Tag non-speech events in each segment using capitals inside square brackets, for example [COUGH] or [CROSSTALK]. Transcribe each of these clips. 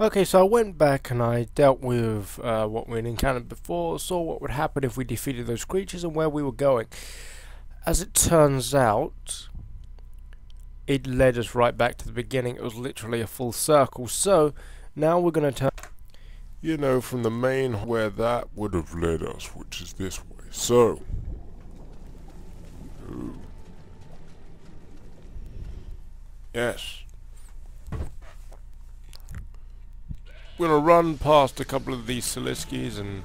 Okay, so I went back and I dealt with uh, what we'd encountered before, saw what would happen if we defeated those creatures and where we were going. As it turns out, it led us right back to the beginning. It was literally a full circle. So, now we're going to turn... You know, from the main where that would have led us, which is this way. So... Yes. Going to run past a couple of these Siliskis and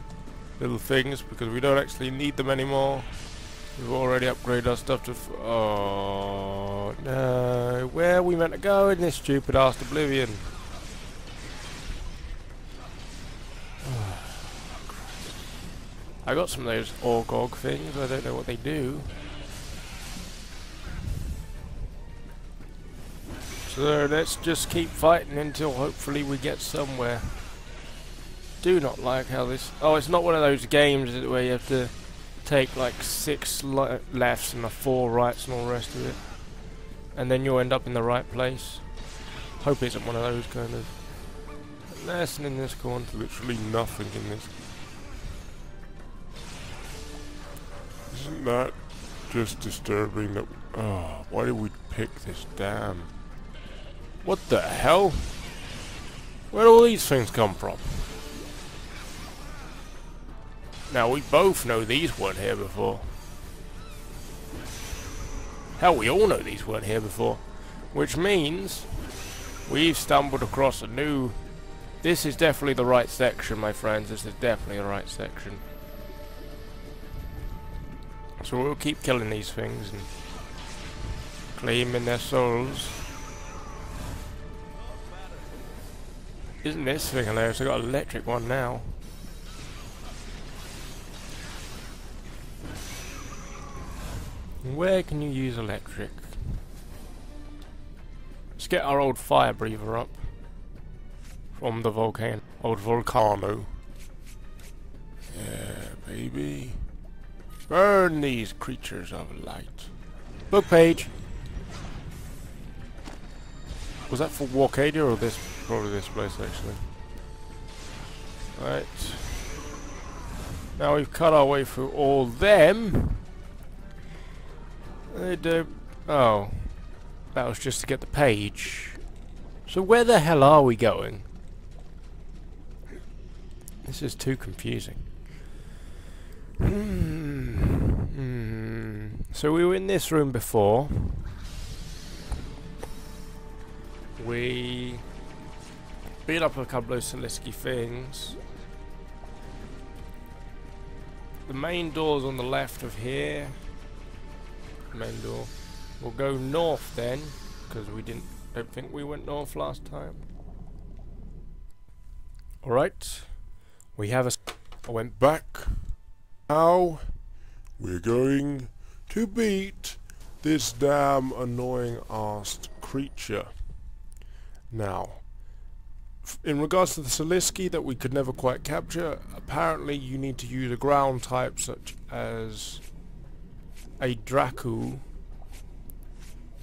little things because we don't actually need them anymore. We've already upgraded our stuff to... oh, no. Where we meant to go in this stupid ass oblivion? [SIGHS] I got some of those Orgog things. I don't know what they do. So let's just keep fighting until hopefully we get somewhere. Do not like how this... Oh, it's not one of those games where you have to take like six le lefts and the four rights and all the rest of it. And then you'll end up in the right place. Hope it isn't one of those kind of... Lesson in this corner. Literally nothing in this. Isn't that just disturbing that... Oh, why did we pick this damn... What the hell? Where do all these things come from? Now, we both know these weren't here before. Hell, we all know these weren't here before. Which means we've stumbled across a new... This is definitely the right section, my friends. This is definitely the right section. So we'll keep killing these things and claiming their souls. Isn't this thing hilarious? I've got an electric one now. Where can you use electric? Let's get our old fire breather up. From the volcano. Old volcano. Yeah, baby. Burn these creatures of light. Book page. Was that for Warcadia or this? Probably this place actually. Right. Now we've cut our way through all them. They do. Oh. That was just to get the page. So where the hell are we going? This is too confusing. Hmm. Hmm. So we were in this room before. We beat up a couple of Siliski things. The main door's on the left of here. Main door. We'll go north then, because we didn't. Don't think we went north last time. All right, we have a. I went back. Now we're going to beat this damn annoying ass creature. Now, in regards to the Siliski that we could never quite capture, apparently you need to use a ground type such as a Dracu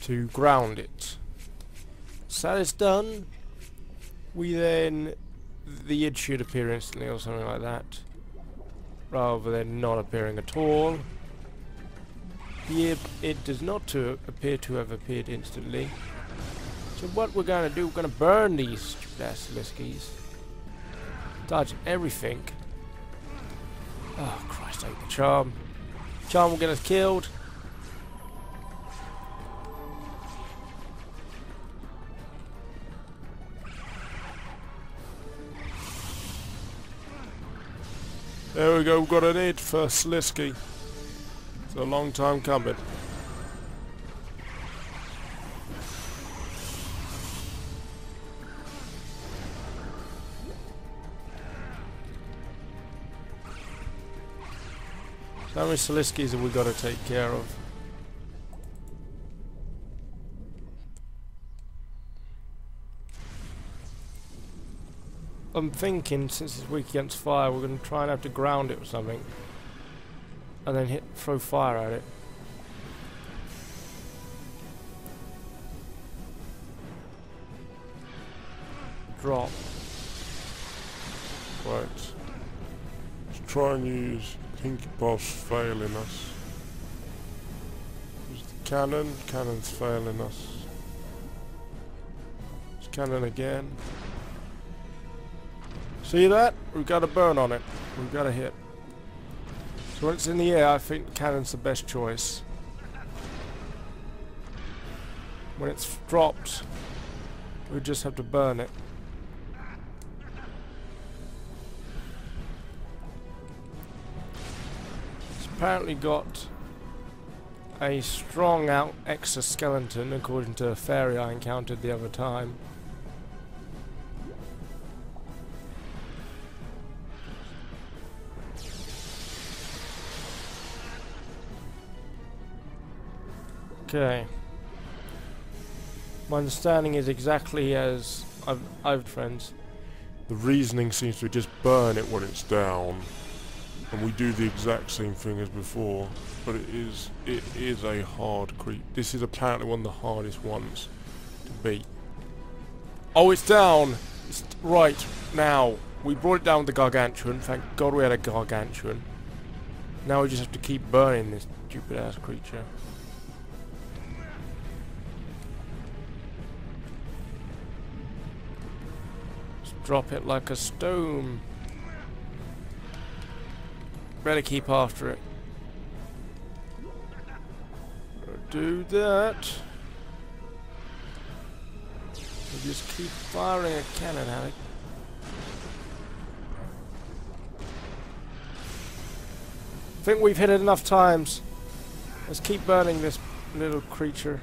to ground it. So that is done. We then... The id should appear instantly or something like that. Rather than not appearing at all. The it does not to appear to have appeared instantly. So what we're gonna do, we're gonna burn these Basiliskis. Dodge everything. Oh Christ, take the charm. Charm will get us killed. There we go, we've got an id for Sliski. It's a long time coming. How many Siliskis have we got to take care of? I'm thinking, since it's weak against fire, we're going to try and have to ground it or something. And then hit, throw fire at it. Drop. Right. Let's try and use Pinky Boss failing us. Use the cannon. Cannon's failing us. It's cannon again. See that? We've got a burn on it. We've got a hit. So when it's in the air, I think cannon's the best choice. When it's dropped, we just have to burn it. Apparently got a strong out exoskeleton according to a fairy I encountered the other time. Okay. My understanding is exactly as I've, I've friends. The reasoning seems to just burn it when it's down, and we do the exact same thing as before. But it is it is a hard creep. This is apparently one of the hardest ones to beat. Oh, it's down. It's right now. We brought it down with the gargantuan. Thank God we had a gargantuan. Now we just have to keep burning this stupid ass creature. drop it like a stone. Better keep after it. Do that. We just keep firing a cannon at it. I think we've hit it enough times. Let's keep burning this little creature.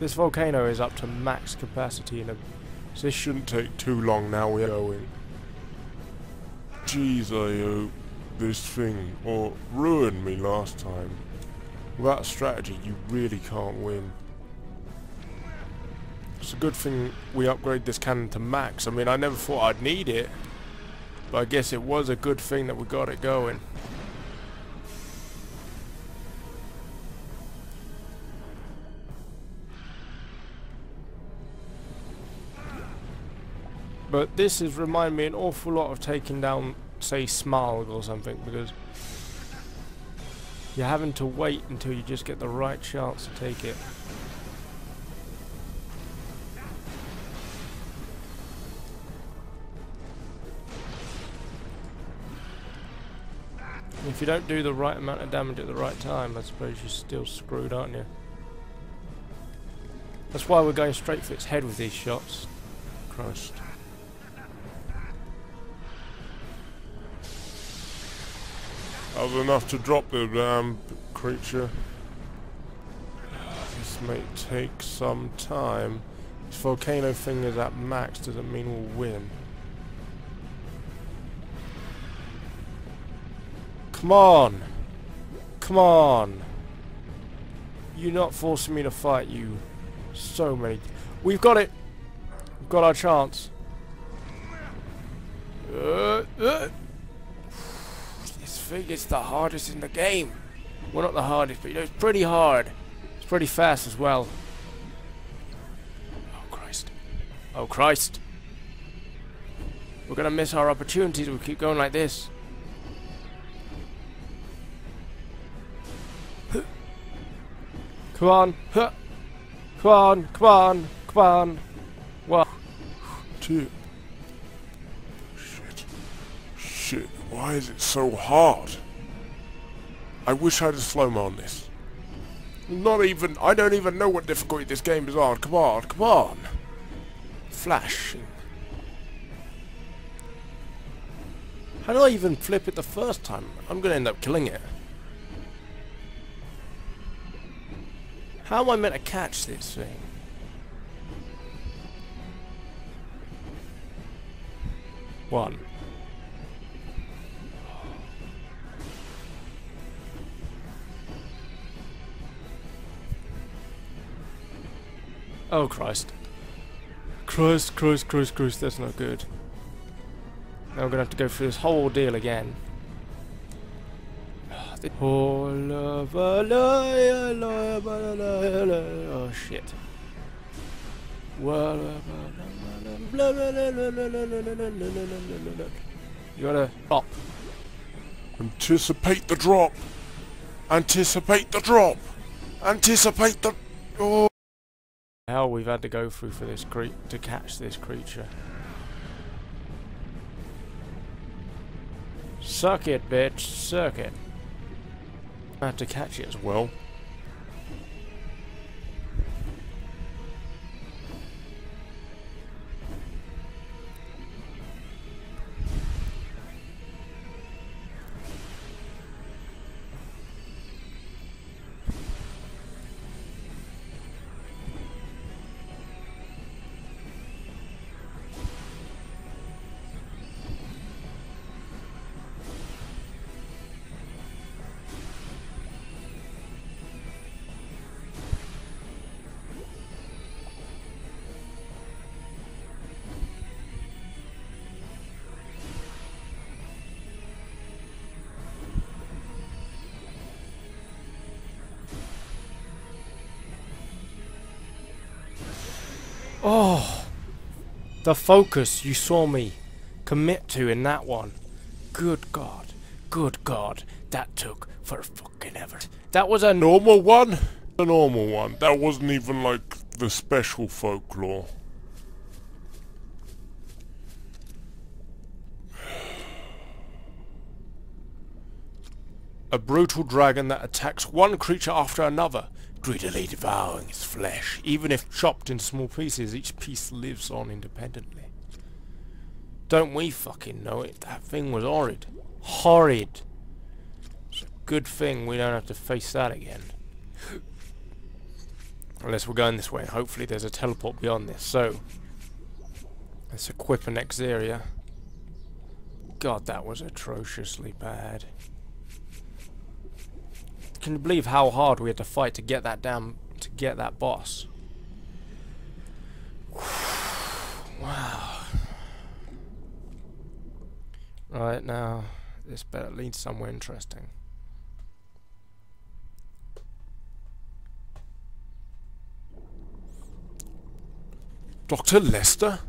This volcano is up to max capacity in a this shouldn't take too long now we're going. Jeez, I hope this thing or ruined me last time. Without strategy, you really can't win. It's a good thing we upgrade this cannon to max. I mean, I never thought I'd need it. But I guess it was a good thing that we got it going. But this has reminded me an awful lot of taking down, say, Smaug or something, because you're having to wait until you just get the right chance to take it. If you don't do the right amount of damage at the right time, I suppose you're still screwed, aren't you? That's why we're going straight for its head with these shots. Christ. Was enough to drop the damn creature. This may take some time. This volcano thing is at max doesn't mean we'll win. Come on! Come on! You're not forcing me to fight you. So many... We've got it! We've got our chance. Uh, uh think it's the hardest in the game. Well, not the hardest, but you know, it's pretty hard. It's pretty fast as well. Oh, Christ. Oh, Christ. We're gonna miss our opportunities if we keep going like this. Come on. Come on, come on, come on. One, two. Why is it so hard? I wish I had a slow-mo on this. Not even... I don't even know what difficulty this game is on. Come on, come on. Flashing. How do I even flip it the first time? I'm going to end up killing it. How am I meant to catch this thing? One. Oh Christ. Christ, Christ, Christ, Christ, that's not good. Now we're gonna have to go through this whole ordeal again. Oh shit. You gotta stop. Anticipate the drop. Anticipate the drop. Anticipate the. Oh. Hell, we've had to go through for this cre to catch this creature. Suck it, bitch. Suck it. I had to catch it as well. Oh, the focus you saw me commit to in that one. Good God, good God, that took for fucking ever. That was a normal one? A normal one. That wasn't even like the special folklore. A brutal dragon that attacks one creature after another greedily devouring its flesh. Even if chopped in small pieces, each piece lives on independently. Don't we fucking know it? That thing was horrid. Horrid. It's a good thing we don't have to face that again. Unless we're going this way, hopefully there's a teleport beyond this. So, let's equip an area. God, that was atrociously bad. Can you believe how hard we had to fight to get that damn to get that boss? [SIGHS] wow. Right now, this better lead somewhere interesting. Dr. Lester?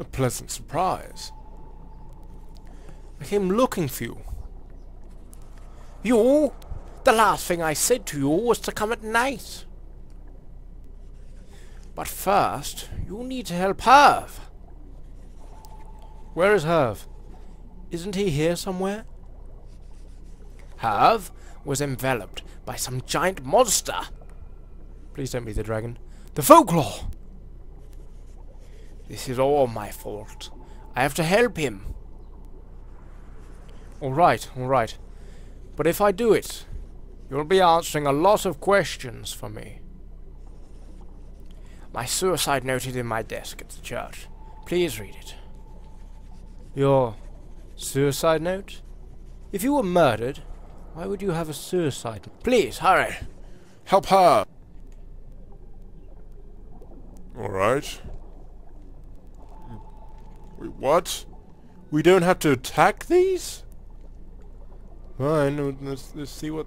A pleasant surprise. I came looking for you. You? The last thing I said to you was to come at night. But first, you need to help Herve. Where is Herve? Isn't he here somewhere? Herve was enveloped by some giant monster. Please don't be the dragon. The folklore! This is all my fault. I have to help him. Alright, alright. But if I do it, You'll be answering a lot of questions for me. My suicide note is in my desk at the church. Please read it. Your suicide note? If you were murdered, why would you have a suicide? Please, hurry. Help her. Alright. Wait, what? We don't have to attack these? Fine, let's, let's see what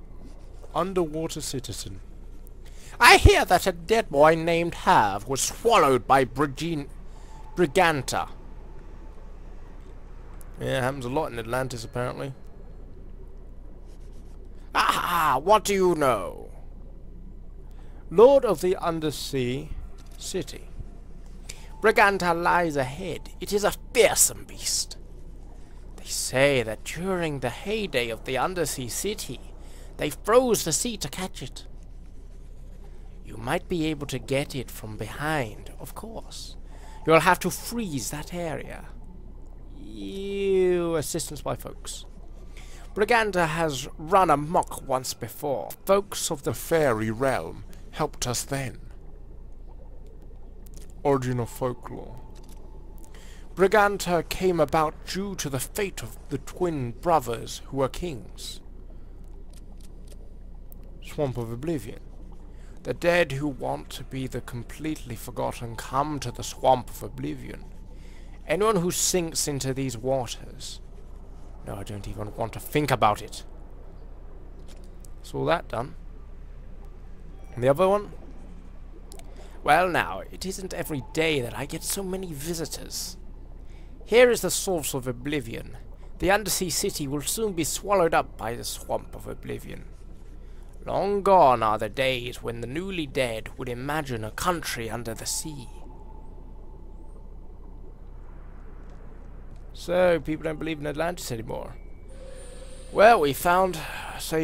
underwater citizen. I hear that a dead boy named Herve was swallowed by Brigin Briganta. Yeah, happens a lot in Atlantis, apparently. Ah, what do you know? Lord of the Undersea City. Briganta lies ahead. It is a fearsome beast. They say that during the heyday of the Undersea City, they froze the sea to catch it. You might be able to get it from behind, of course. You'll have to freeze that area. You assistance by folks. Briganda has run amok once before. Folks of the fairy realm helped us then. Origin of folklore. Briganta came about due to the fate of the twin brothers who were kings. Swamp of Oblivion. The dead who want to be the completely forgotten come to the Swamp of Oblivion. Anyone who sinks into these waters... No, I don't even want to think about it. That's all that done. And the other one? Well now, it isn't every day that I get so many visitors. Here is the source of oblivion. The undersea city will soon be swallowed up by the swamp of oblivion. Long gone are the days when the newly dead would imagine a country under the sea. So, people don't believe in Atlantis anymore. Well, we found... So